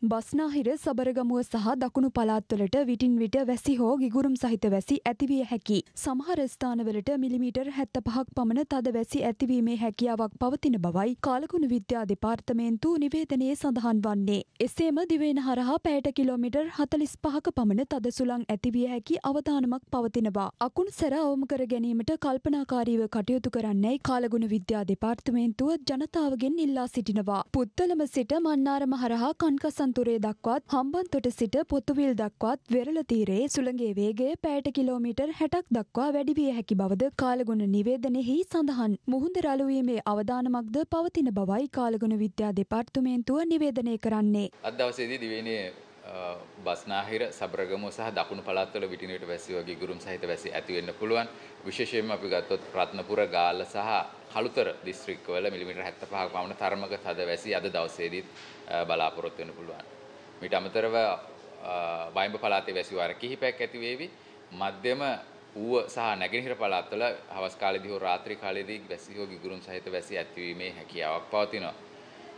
බස්නාහිර සබරගමුව සහ දකුණු පලාත්වලට විටින් විට වැසි හෝ ගිගුරුම් සහිත වැසි ඇතිවිය හැකි. සමහර ස්ථානවලට මිලිමීටර් හැත්ත පහක් පමණ තද වැසි ඇතිවීමේ හැකියාවක් පවතින බවයි කාලකුණ විද්‍යා දෙපාර්තමේන්තු නිවේදනයේ සඳහන් වන්නේ. එසේම දිවෙන හරහා පෑට කිලෝමිටර් හතලිස් පහක පමණ තද සුළං ඇතිවිය හැකි අවධානමක් පවතිනවා. අකුණු සැර අවම කර ගැනීමට කල්පනාකාරීව කටයුතු කරන්නයි කාලගුණ විද්‍යා දෙපාර්තමේන්තුව ජනතාවගෙන් ඉල්ලා සිටිනවා. පුත්තලම සිට මන්නාරම හරහා කන්කසන් සන්තුරේ දක්වත් හම්බන්තොට සිට පොතුවිල් දක්වත් වෙරළ තීරයේ සුළගේ වේගය පෑට කිලෝමීටර් හැටක් දක්වා වැඩිවිය හැකි බවද කාලගුණ නිවේදනෙහි සඳහන් මුහුද රලුවීමේ අවධානමක්ද පවතින බවයි කාලගුණ විද්‍යා දෙපාර්තමේන්තුව නිවේදනය කරන්නේ. අදවසේදී දිවයිනේ බස්නාහිර සබරගම සහ දකුණු පළාත්වල විටිනට වැසි වගේ ගුරුම් සහිත වැසි ඇති වෙන්න පුළුවන්. විශේෂයෙන්ම අපි ගත්තොත් රත්නපුර ගාල්ල සහ කළුතර දිස්ත්‍රික්කවල මිලිමීටර් 75ක පමණ තරමක තද වැසි අද දවසේදීත් බලාපොරොත්තු වෙන්න පුළුවන්. මීට අමතරව වයිඹ පළාතේ වැසි වාර කිහිපයක් ඇති වේවි. මධ්‍යම ඌව සහ නැගෙනහිර පළාත්වල හවස් කාලේදී හෝ රාත්‍රී කාලේදී වැසි හෝ ගිගුරුම් සහිත වැසි ඇතිවීමේ හැකියාවක් පවතිනවා.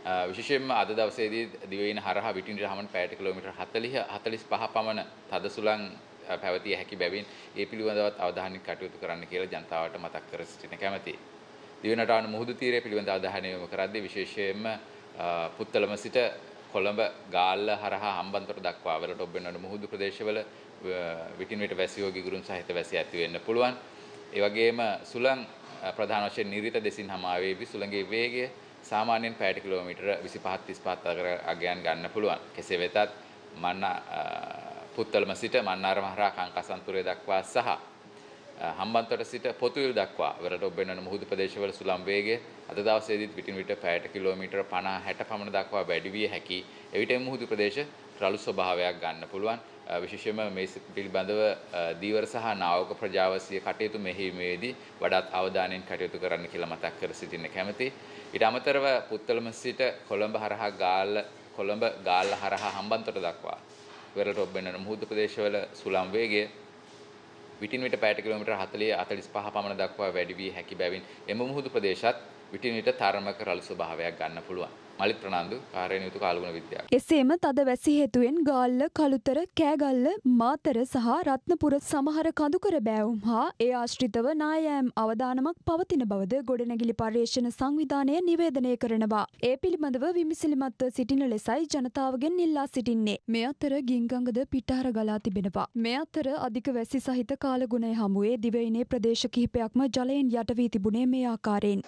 විශේෂයෙන්ම අද දවසේදී දිවයින හරහා විටින් රහමන් පැයට කිලෝමීටර් 40 45 පමණ තද සුළං පැවතිය හැකි බැවින් ඒ පිළිබඳවත් අවධානයෙන් කටයුතු කරන්න කියලා ජනතාවට මතක් කර සිටින කැමැතියි. දිවනටාන මුහුදු තීරය පිළිබඳ අවධානය යොමු කරද්දී විශේෂයෙන්ම පුත්තලම සිට කොළඹ ගාල්ල හරහා හම්බන්තොට දක්වා වලට ඔබ්බෙන්නට මුහුදු ප්‍රදේශවල විටින් විට වැසියෝ ගිගුරුන් සහිත වැසි ඇති වෙන්න පුළුවන්. ඒ වගේම සුළං ප්‍රධාන වශයෙන් නිරිත දෙසින් හමාවේවි සුළඟේ වේගය සාමාන්‍යයෙන් පැයට කිලෝමීටර 25 35 අතර අගයන් ගන්න පුළුවන්. කෙසේ වෙතත් මන්න පුත්තලම සිට මන්නාරම හරහා කංකසන්තුරේ දක්වා සහ හම්බන්තොට සිට පොතුවිල් දක්වා වලට ඔබෙන්නන මුහුදු ප්‍රදේශවල සුළං වේගය අද දවසේදීත් විටින් විට පැයට කිලෝමීටර 50 60 පමණ දක්වා වැඩි විය හැකි. එවිට මුහුදු ප්‍රදේශ රළු ස්වභාවයක් ගන්න පුළුවන්. විශේෂයෙන්ම මේ පිළිබඳව දීවර සහ නාවක ප්‍රජාවසිය කටයුතු මෙහිමේදී වඩාත් අවධානයෙන් කටයුතු කරන්න කියලා මතක් කර සිටින්න කැමැතියි. ඊට අමතරව පුත්තලම සිට කොළඹ හරහා ගාල්ල කොළඹ ගාල්ල හරහා හම්බන්තොට දක්වා වෙරළට ඔබෙන්නන මුහුදු ප්‍රදේශවල සුළං වේගය විටින් විට පැයට කිලෝමීටර් 40 45 පමණ දක්වා වැඩි වී හැකි බැවින් එම මුහුදු ප්‍රදේශත් විටින් විට තරමක රළු ස්වභාවයක් ගන්න පුළුවන්. මලිත් ප්‍රනාන්දු කාර්යන යුතු කාලගුණ විද්‍යාව. එසේම තද වැසි හේතුවෙන් ගාල්ල කළුතර කෑගල්ල මාතර සහ රත්නපුර සමහර කඳුකර බෑවුම් හා ඒ ආශ්‍රිතව නායෑම් අවධානමක් පවතින බවද ගොඩනැගිලි පර්යේෂණ සංවිධානය නිවේදනය කරනවා. ඒ පිළිබඳව විමිසිලිමත්ව සිටින ලෙසයි ජනතාවගෙන් ඉල්ලා සිටින්නේ. මේ අතර ගිංගඟද පිටහර ගලා තිබෙනවා. මේ අතර අධික වැසි සහිත කාලගුණය හමුවේ දිවයිනේ ප්‍රදේශ කිහිපයක්ම ජලයෙන් යට වී තිබුණේ මේ ආකාරයෙන්.